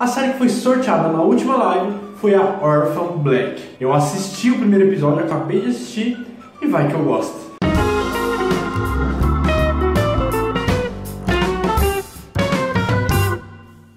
A série que foi sorteada na última live foi a Orphan Black. Eu assisti o primeiro episódio, acabei de assistir e vai que eu gosto.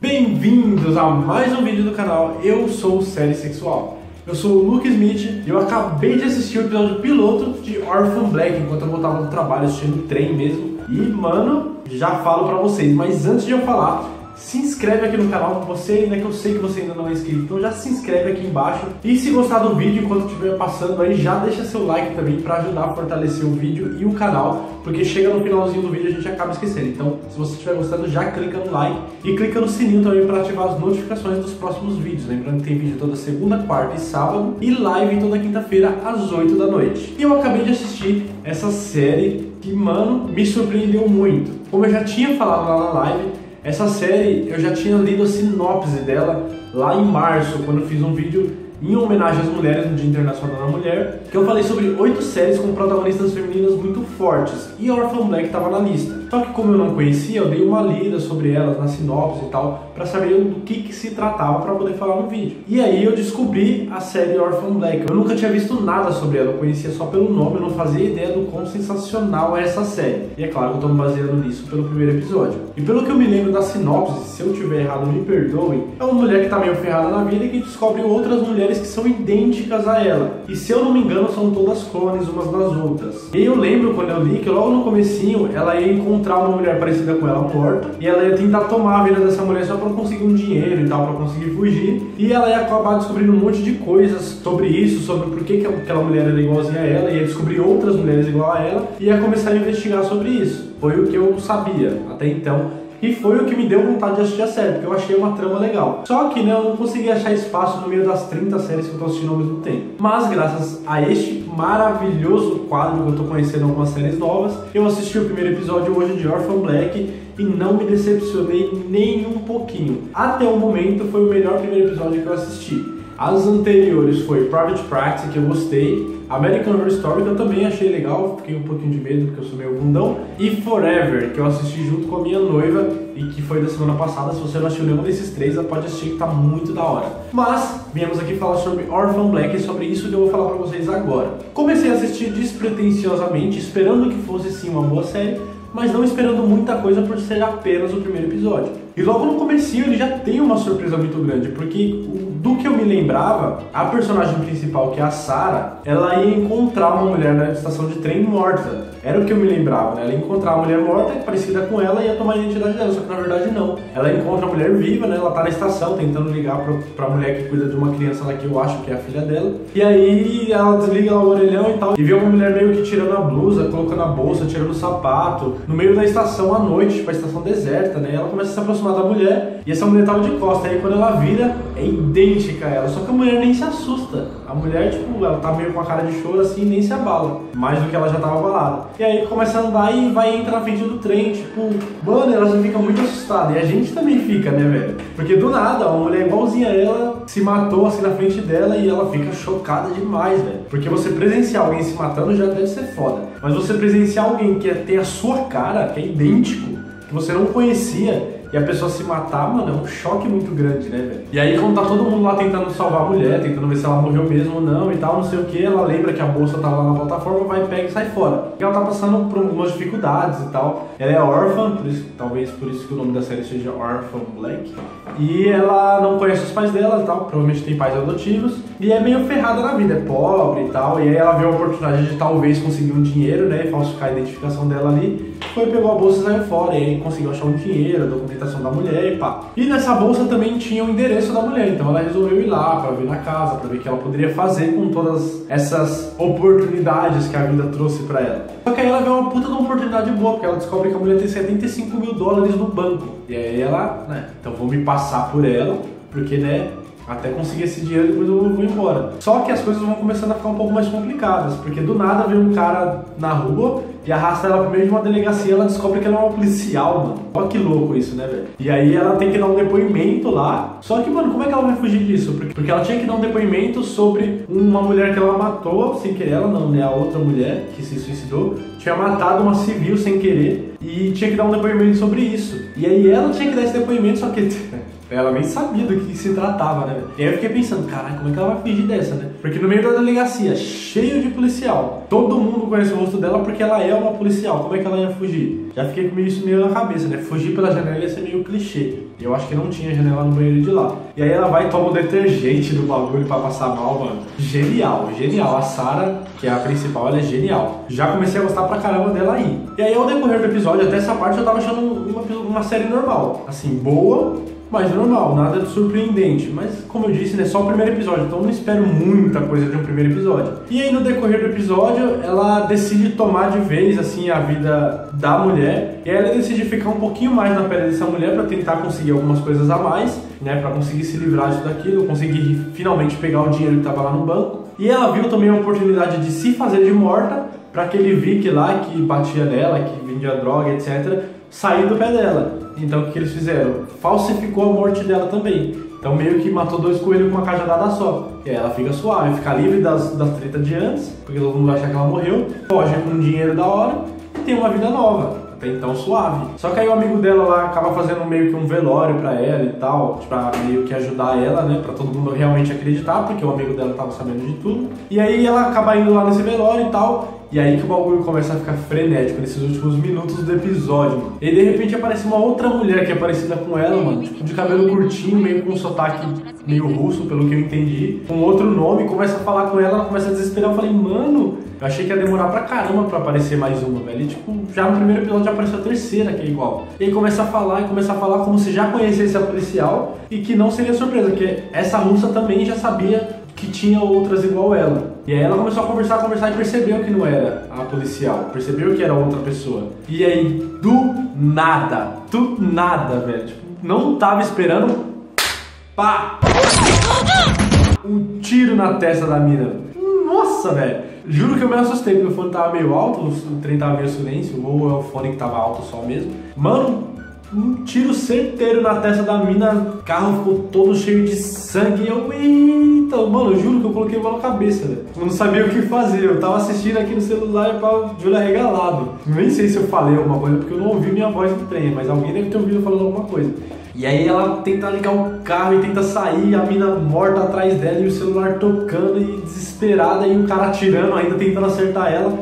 Bem-vindos a mais um vídeo do canal. Eu sou o Série Sexual. Eu sou o Luke Smith e eu acabei de assistir o episódio piloto de Orphan Black enquanto eu voltava no trabalho assistindo trem mesmo. E, mano, já falo pra vocês, mas antes de eu falar, se inscreve aqui no canal, você ainda que eu sei que você ainda não é inscrito, então já se inscreve aqui embaixo. E se gostar do vídeo enquanto estiver passando aí, já deixa seu like também para ajudar a fortalecer o vídeo e o canal, porque chega no finalzinho do vídeo a gente acaba esquecendo. Então, se você estiver gostando, já clica no like e clica no sininho também para ativar as notificações dos próximos vídeos. Lembrando que tem vídeo toda segunda, quarta e sábado e live toda quinta-feira às 8 da noite. E eu acabei de assistir essa série que, mano, me surpreendeu muito. Como eu já tinha falado lá na live, essa série eu já tinha lido a sinopse dela lá em março, quando eu fiz um vídeo em homenagem às mulheres no Dia Internacional da Mulher, que eu falei sobre oito séries com protagonistas femininas muito fortes, e Orphan Black estava na lista. Só que como eu não conhecia, eu dei uma lida sobre elas na sinopse e tal, para saber do que, que se tratava para poder falar no vídeo. E aí eu descobri a série Orphan Black. Eu nunca tinha visto nada sobre ela, eu conhecia só pelo nome, eu não fazia ideia do quão sensacional é essa série. E é claro que eu tô me baseando nisso pelo primeiro episódio. E pelo que eu me lembro da sinopse, se eu tiver errado, me perdoem, é uma mulher que tá meio ferrada na vida e que descobre outras mulheres que são idênticas a ela. E se eu não me engano, são todas clones umas das outras. E eu lembro quando eu li que logo no comecinho ela ia encontrar uma mulher parecida com ela morta e ela ia tentar tomar a vida dessa mulher só pra conseguir um dinheiro e tal, pra conseguir fugir. E ela ia acabar descobrindo um monte de coisas sobre isso, sobre por que aquela mulher era igualzinha a ela, ia descobrir outras mulheres igual a ela e ia começar a investigar sobre isso. Foi o que eu sabia até então e foi o que me deu vontade de assistir a série, porque eu achei uma trama legal. Só que né, eu não consegui achar espaço no meio das 30 séries que eu tô assistindo ao mesmo tempo. Mas graças a este maravilhoso quadro que eu tô conhecendo algumas séries novas, eu assisti o primeiro episódio hoje de Orphan Black e não me decepcionei nem um pouquinho. Até o momento foi o melhor primeiro episódio que eu assisti. As anteriores foi Private Practice, que eu gostei, American Horror Story, que eu também achei legal, fiquei um pouquinho de medo porque eu sou meio bundão, e Forever, que eu assisti junto com a minha noiva e que foi da semana passada. Se você não assistiu nenhum desses três, pode assistir que tá muito da hora. Mas, viemos aqui falar sobre Orphan Black e sobre isso que eu vou falar pra vocês agora. Comecei a assistir despretensiosamente, esperando que fosse sim uma boa série, mas não esperando muita coisa por ser apenas o primeiro episódio. E logo no começo ele já tem uma surpresa muito grande, porque do que eu me lembrava, a personagem principal, que é a Sarah, ela ia encontrar uma mulher na estação de trem morta. Era o que eu me lembrava, né? Ela ia encontrar uma mulher morta parecida com ela e ia tomar a identidade dela, só que na verdade não. Ela encontra a mulher viva, né? Ela tá na estação tentando ligar pra, pra mulher que cuida de uma criança lá que eu acho que é a filha dela. E aí ela desliga o orelhão e tal, e vê uma mulher meio que tirando a blusa, colocando a bolsa, tirando o sapato, no meio da estação à noite, tipo a estação deserta, né? Ela começa a se aproximar da mulher e essa mulher tava de costa. Aí quando ela vira, é idêntica só que a mulher nem se assusta. A mulher, tipo, ela tá meio com a cara de choro assim nem se abala, mais do que ela já tava abalada. E aí começa a andar e vai entrar na frente do trem, tipo, mano, ela já fica muito assustada. E a gente também fica, né, velho? Porque do nada, uma mulher igualzinha a ela se matou assim na frente dela e ela fica chocada demais, velho. Porque você presenciar alguém se matando já deve ser foda. Mas você presenciar alguém que tem a sua cara, que é idêntico, que você não conhecia, e a pessoa se matar, mano, é um choque muito grande, né, velho? E aí, quando tá todo mundo lá tentando salvar a mulher, tentando ver se ela morreu mesmo ou não e tal, não sei o que, ela lembra que a bolsa tá lá na plataforma, vai, pega e sai fora. E ela tá passando por algumas dificuldades e tal. Ela é órfã, por isso, talvez por isso que o nome da série seja Orphan Black. E ela não conhece os pais dela e tal, provavelmente tem pais adotivos. E é meio ferrada na vida, é pobre e tal. E aí ela vê a oportunidade de talvez conseguir um dinheiro, né, e falsificar a identificação dela ali. Foi, pegou a bolsa e saiu fora. E aí conseguiu achar um dinheiro, a documentação da mulher e pá. E nessa bolsa também tinha o endereço da mulher, então ela resolveu ir lá para ver na casa, para ver o que ela poderia fazer com todas essas oportunidades que a vida trouxe para ela. Só que aí ela vê uma puta de uma oportunidade boa, porque ela descobre que a mulher tem 75 mil dólares no banco. E aí ela, né, então vou me passar por ela, porque, né, até conseguir esse dinheiro depois eu vou embora. Só que as coisas vão começando a ficar um pouco mais complicadas, porque do nada vem um cara na rua e arrasta ela pro meio de uma delegacia, ela descobre que ela é uma policial, mano. Olha que louco isso, né, velho? E aí ela tem que dar um depoimento lá. Só que, mano, como é que ela vai fugir disso? Porque ela tinha que dar um depoimento sobre uma mulher que ela matou, sem querer, ela não, né? A outra mulher que se suicidou tinha matado uma civil sem querer e tinha que dar um depoimento sobre isso. E aí ela tinha que dar esse depoimento, só que Ela nem sabia do que se tratava, né? E aí eu fiquei pensando, caralho, como é que ela vai fugir dessa, né? Porque no meio da delegacia, cheio de policial, todo mundo conhece o rosto dela porque ela é uma policial. Como é que ela ia fugir? Já fiquei com isso meio na cabeça, né? Fugir pela janela ia ser meio clichê. Eu acho que não tinha janela no banheiro de lá. E aí ela vai e toma o detergente do bagulho pra passar mal, mano. Genial, genial. A Sarah, que é a principal, ela é genial. Já comecei a gostar pra caramba dela aí. E aí ao decorrer do episódio, até essa parte eu tava achando uma, uma série normal. Assim, boa, mas normal, nada de surpreendente. Mas, como eu disse, né, só o primeiro episódio, então não espero muita coisa de um primeiro episódio. E aí, no decorrer do episódio, ela decide tomar de vez, assim, a vida da mulher. E ela decide ficar um pouquinho mais na pele dessa mulher para tentar conseguir algumas coisas a mais, né, para conseguir se livrar disso daquilo, conseguir finalmente pegar o dinheiro que tava lá no banco. E ela viu também a oportunidade de se fazer de morta para aquele Vic lá que batia nela, que vendia droga, etc sair do pé dela. Então o que, eles fizeram? Falsificou a morte dela também. Então meio que matou dois coelhos com uma cajadada só. E aí ela fica suave, fica livre das, das tretas de antes, porque todo mundo vai achar que ela morreu, foge com dinheiro da hora e tem uma vida nova. Até então suave. Só que aí o amigo dela lá acaba fazendo meio que um velório pra ela e tal, pra meio que ajudar ela, né? Pra todo mundo realmente acreditar, porque o amigo dela tava sabendo de tudo. E aí ela acaba indo lá nesse velório e tal. E aí que o bagulho começa a ficar frenético nesses últimos minutos do episódio, mano. E de repente aparece uma outra mulher que é parecida com ela, mano. Tipo, de cabelo curtinho, meio com um sotaque meio russo, pelo que eu entendi. Com outro nome, começa a falar com ela, ela começa a desesperar. Eu falei, mano, eu achei que ia demorar pra caramba pra aparecer mais uma, velho. E tipo, já no primeiro episódio já apareceu a terceira, que é igual. E aí começa a falar e começa a falar como se já conhecesse a policial e que não seria surpresa, porque essa russa também já sabia que tinha outras igual ela. E aí ela começou a conversar, a conversar e percebeu que não era a policial, percebeu que era outra pessoa. E aí, do nada, do nada, velho, tipo, não tava esperando, pá! Um tiro na testa da mina. Nossa, velho. Juro que eu me assustei, porque o fone tava meio alto, o trem tava meio silêncio, ou é o fone que tava alto só mesmo. Mano, um tiro certeiro na testa da mina, o carro ficou todo cheio de sangue. E eu, eita, mano, eu juro que eu coloquei a mão na cabeça, velho. Eu não sabia o que fazer. Eu tava assistindo aqui no celular e o olho arregalado. Nem sei se eu falei alguma coisa, porque eu não ouvi minha voz no trem, mas alguém deve ter ouvido falando alguma coisa. E aí ela tenta ligar o carro e tenta sair, a mina morta atrás dela e o celular tocando e desesperada e o cara atirando, ainda tentando acertar ela.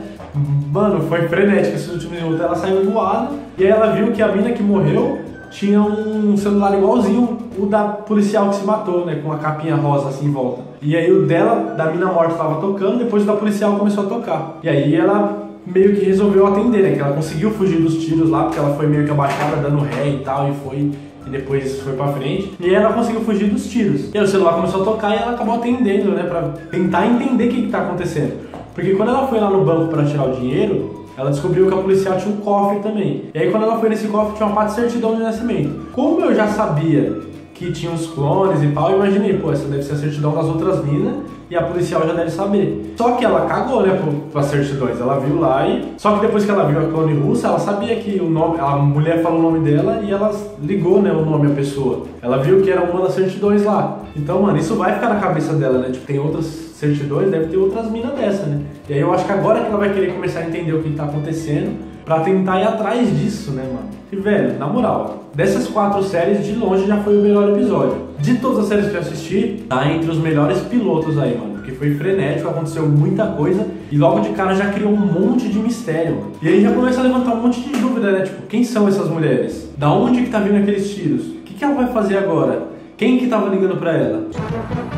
Mano, foi frenético esses últimos minutos. Ela saiu voada e aí ela viu que a mina que morreu tinha um celular igualzinho o da policial que se matou, né? Com a capinha rosa assim em volta. E aí o dela, da mina morta, estava tocando, depois o da policial começou a tocar. E aí ela meio que resolveu atender, né? Que ela conseguiu fugir dos tiros lá, porque ela foi meio que abaixada, dando ré e tal, e foi e depois foi pra frente. E ela conseguiu fugir dos tiros. E aí o celular começou a tocar e ela acabou atendendo, né? Pra tentar entender o que, que tá acontecendo. Porque quando ela foi lá no banco para tirar o dinheiro, ela descobriu que a policial tinha um cofre também. E aí quando ela foi nesse cofre tinha uma parte de certidão de nascimento. Como eu já sabia que tinha uns clones e tal, eu imaginei, pô, essa deve ser a certidão das outras minas e a policial já deve saber. Só que ela cagou, né, para certidões. Ela viu lá e. Só que depois que ela viu a clone russa, ela sabia que o nome. A mulher falou o nome dela e ela ligou, né, o nome à pessoa. Ela viu que era uma das certidões lá. Então, mano, isso vai ficar na cabeça dela, né? Tipo, tem outras certidões, deve ter outras minas dessa, né? E aí eu acho que agora que ela vai querer começar a entender o que tá acontecendo para tentar ir atrás disso, né, mano? E, velho, na moral, dessas quatro séries, de longe já foi o melhor episódio. De todas as séries que eu assisti, tá entre os melhores pilotos aí, mano. Porque foi frenético, aconteceu muita coisa e logo de cara já criou um monte de mistério, mano. E aí já começa a levantar um monte de dúvida, né? Tipo, quem são essas mulheres? Da onde que tá vindo aqueles tiros? O que, que ela vai fazer agora? Quem que tava ligando pra ela?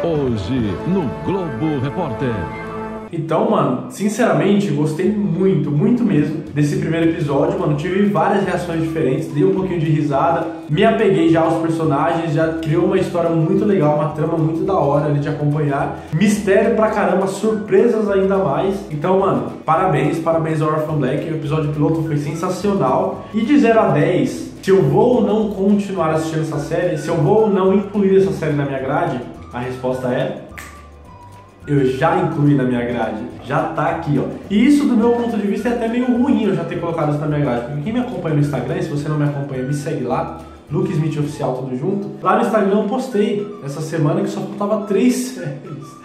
Hoje, no Globo Repórter. Então, mano, sinceramente, gostei muito, muito mesmo desse primeiro episódio, mano. Tive várias reações diferentes, dei um pouquinho de risada, me apeguei já aos personagens, já criou uma história muito legal, uma trama muito da hora ali de acompanhar. Mistério pra caramba, surpresas ainda mais. Então, mano, parabéns, parabéns ao Orphan Black. O episódio piloto foi sensacional. E de 0 a 10, se eu vou ou não continuar assistindo essa série, se eu vou ou não incluir essa série na minha grade, a resposta é eu já incluí na minha grade, já tá aqui, ó. E isso, do meu ponto de vista, é até meio ruim eu já ter colocado isso na minha grade, porque quem me acompanha no Instagram, se você não me acompanha, me segue lá, Luke Smith Oficial, tudo junto. Lá no Instagram eu postei essa semana que só faltava três séries.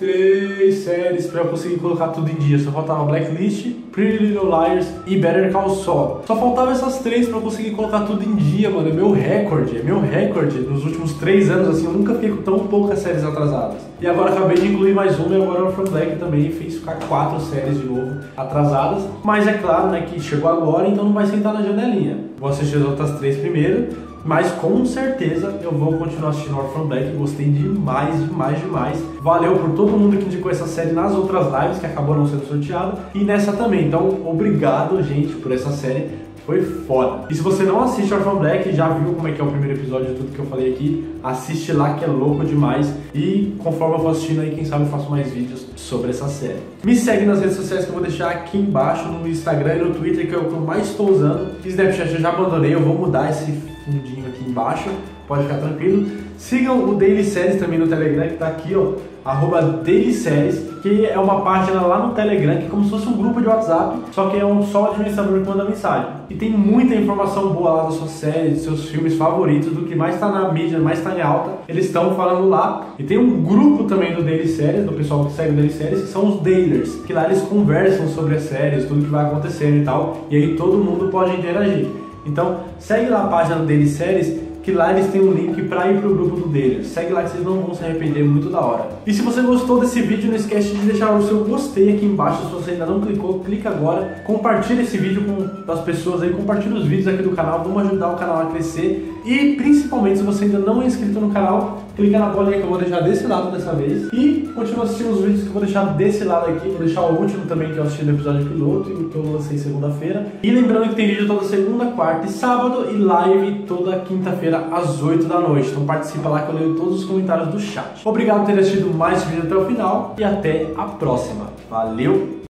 Três séries eu conseguir colocar tudo em dia. Só faltava Blacklist, Pretty Little Liars e Better Call Saul. Só faltava essas três eu conseguir colocar tudo em dia, mano. É meu recorde, é meu recorde. Nos últimos três anos, assim, eu nunca fiquei com tão poucas séries atrasadas. E agora acabei de incluir mais uma e agora o Orphan Black também fez ficar quatro séries de novo atrasadas. Mas é claro, né, que chegou agora, então não vai sentar na janelinha. Vou assistir as outras três primeiro mas com certeza eu vou continuar assistindo Orphan Black, gostei demais, demais, demais. Valeu por todo mundo que indicou essa série nas outras lives, que acabou não sendo sorteada, e nessa também. Então, obrigado, gente, por essa série. Foi foda. E se você não assiste Orphan Black, já viu como é que é o primeiro episódio de tudo que eu falei aqui, assiste lá que é louco demais. E conforme eu for assistindo aí, quem sabe eu faço mais vídeos sobre essa série. Me segue nas redes sociais que eu vou deixar aqui embaixo, no Instagram e no Twitter, que é o que eu mais estou usando. Snapchat eu já abandonei, eu vou mudar esse fundinho aqui embaixo, pode ficar tranquilo. Sigam o Daily Series também no Telegram, que tá aqui, ó, arroba Daily Series, que é uma página lá no Telegram, que é como se fosse um grupo de WhatsApp, só que é um só administrador que manda mensagem. E tem muita informação boa lá das suas séries, dos seus filmes favoritos, do que mais está na mídia, mais está em alta, eles estão falando lá. E tem um grupo também do Daily Series, do pessoal que segue o Daily Series, que são os Dailers, que lá eles conversam sobre as séries, tudo que vai acontecendo e tal, e aí todo mundo pode interagir. Então, segue lá a página do Daily Series que lá eles têm um link para ir pro grupo do deles. Segue lá que vocês não vão se arrepender muito da hora. E se você gostou desse vídeo, não esquece de deixar o seu gostei aqui embaixo. Se você ainda não clicou, clica agora. Compartilha esse vídeo com as pessoas aí, compartilha os vídeos aqui do canal, vamos ajudar o canal a crescer. E principalmente se você ainda não é inscrito no canal, clica na bolinha que eu vou deixar desse lado dessa vez. E continua assistindo os vídeos que eu vou deixar desse lado aqui. Vou deixar o último também que eu assisti no episódio piloto e que eu lancei segunda-feira. E lembrando que tem vídeo toda segunda, quarta e sábado e live toda quinta-feira às 8 da noite. Então participa lá que eu leio todos os comentários do chat. Obrigado por ter assistido mais vídeo até o final e até a próxima. Valeu!